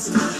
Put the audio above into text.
Johnson.